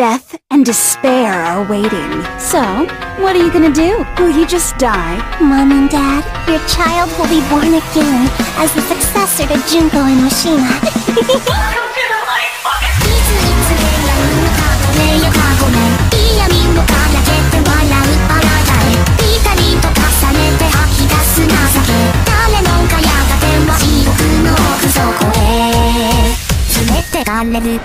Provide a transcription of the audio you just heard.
Death and despair are waiting. So, what are you gonna do? Will you just die? Mom and Dad, your child will be born again as the successor to Junko Enoshima. いついつで闇の過去でよ過去ねいい闇のからけて笑うパラダイ光と重ねて吐き出す情け誰のかやがては地獄の奥底へ連れてかれる